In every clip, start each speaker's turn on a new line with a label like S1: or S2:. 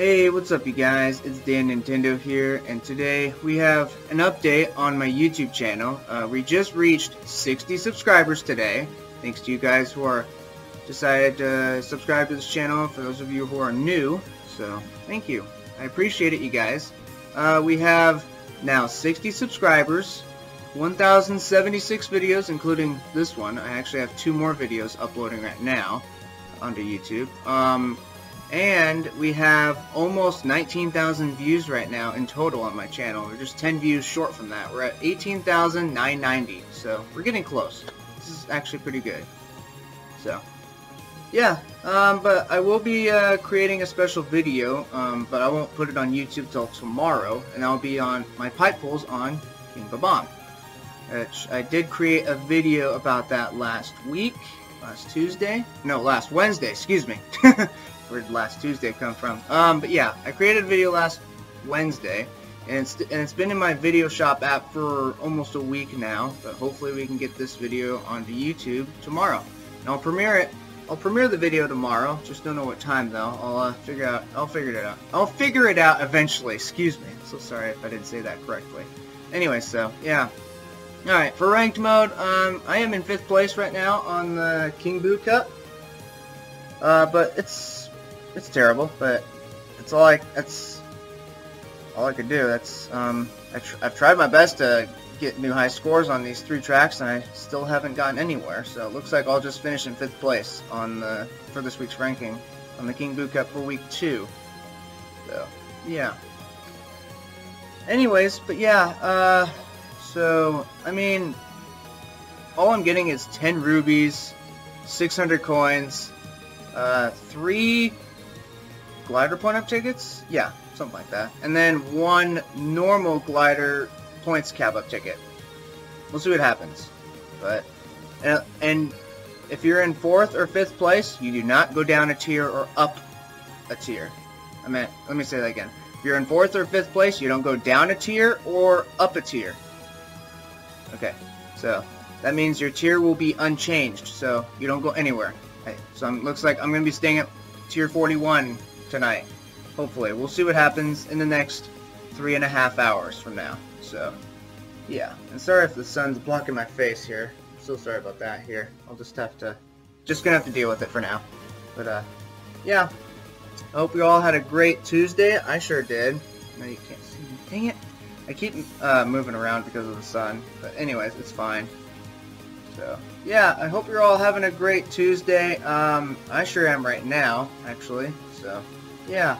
S1: Hey, what's up you guys, it's Dan Nintendo here, and today we have an update on my YouTube channel. Uh, we just reached 60 subscribers today, thanks to you guys who are decided to subscribe to this channel, for those of you who are new, so thank you. I appreciate it you guys. Uh, we have now 60 subscribers, 1,076 videos, including this one. I actually have two more videos uploading right now onto YouTube. Um, and we have almost 19,000 views right now in total on my channel. We're just 10 views short from that. We're at 18,990. So we're getting close. This is actually pretty good. So, yeah. Um, but I will be uh, creating a special video, um, but I won't put it on YouTube till tomorrow. And I'll be on my pipe pulls on King Bob-omb. Which I did create a video about that last week. Last Tuesday? No, last Wednesday, excuse me. where did last Tuesday come from? Um, but yeah, I created a video last Wednesday, and it's, and it's been in my video shop app for almost a week now, but hopefully we can get this video onto YouTube tomorrow. And I'll premiere it, I'll premiere the video tomorrow, just don't know what time though, I'll uh, figure out, I'll figure it out. I'll figure it out eventually, excuse me, so sorry if I didn't say that correctly. Anyway, so, yeah. Alright, for ranked mode, um, I am in 5th place right now on the King Boo Cup. Uh, but it's it's terrible, but it's all I that's all I could do. That's um, I tr I've tried my best to get new high scores on these three tracks, and I still haven't gotten anywhere. So it looks like I'll just finish in fifth place on the for this week's ranking on the King Boo Cup for week two. So yeah. Anyways, but yeah, uh, so I mean, all I'm getting is 10 rubies, 600 coins, uh, three glider point-up tickets? Yeah, something like that. And then one normal glider points cap-up ticket. We'll see what happens. But, and, and if you're in fourth or fifth place, you do not go down a tier or up a tier. I mean, let me say that again. If you're in fourth or fifth place, you don't go down a tier or up a tier. Okay, so that means your tier will be unchanged, so you don't go anywhere. Okay, so it looks like I'm going to be staying at tier 41 tonight. Hopefully. We'll see what happens in the next three and a half hours from now. So, yeah. And sorry if the sun's blocking my face here. so sorry about that here. I'll just have to, just gonna have to deal with it for now. But, uh, yeah. I hope you all had a great Tuesday. I sure did. No, you can't see me. Dang it. I keep uh, moving around because of the sun. But anyways, it's fine. So, yeah, I hope you're all having a great Tuesday. Um, I sure am right now, actually. So, yeah.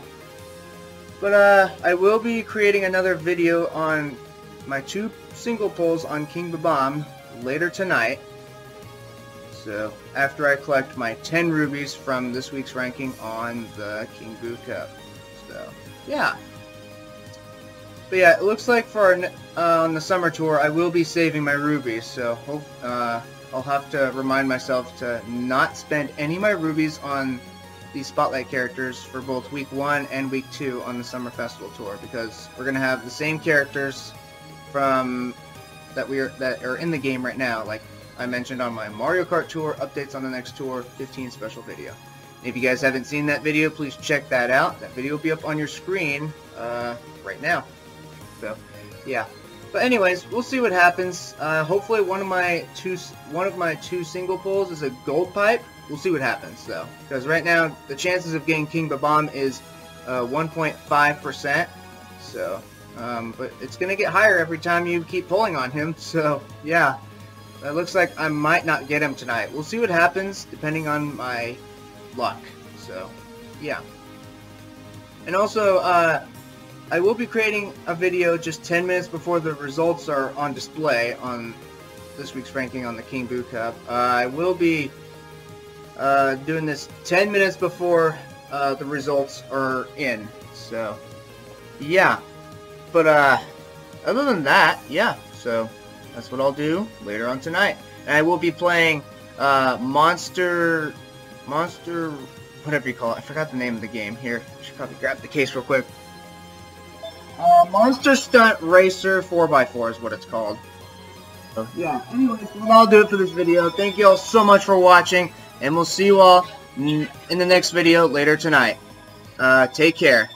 S1: But uh, I will be creating another video on my two single pulls on King Bob-omb later tonight. So, after I collect my 10 rubies from this week's ranking on the King Boo Cup. So, yeah. But yeah, it looks like for uh, on the summer tour, I will be saving my rubies. So, hope, uh, I'll have to remind myself to not spend any of my rubies on these spotlight characters for both week one and week two on the Summer Festival tour because we're gonna have the same characters from that we are that are in the game right now. Like I mentioned on my Mario Kart tour, updates on the next tour, 15 special video. If you guys haven't seen that video, please check that out. That video will be up on your screen uh, right now. So, yeah. But anyways, we'll see what happens. Uh, hopefully, one of my two one of my two single pulls is a gold pipe. We'll see what happens though, because right now the chances of getting King Bob-omb is 1.5%. Uh, so, um, but it's gonna get higher every time you keep pulling on him. So, yeah, it looks like I might not get him tonight. We'll see what happens depending on my luck. So, yeah. And also, uh, I will be creating a video just 10 minutes before the results are on display on this week's ranking on the King Boo Cup. Uh, I will be uh, doing this 10 minutes before uh, the results are in. So, yeah. But uh, other than that, yeah. So, that's what I'll do later on tonight. And I will be playing uh, Monster... Monster... Whatever you call it. I forgot the name of the game. Here, should probably grab the case real quick. Uh, Monster Stunt Racer 4x4 is what it's called. So, yeah, anyways, I'll do it for this video. Thank you all so much for watching, and we'll see you all in the next video later tonight. Uh, take care.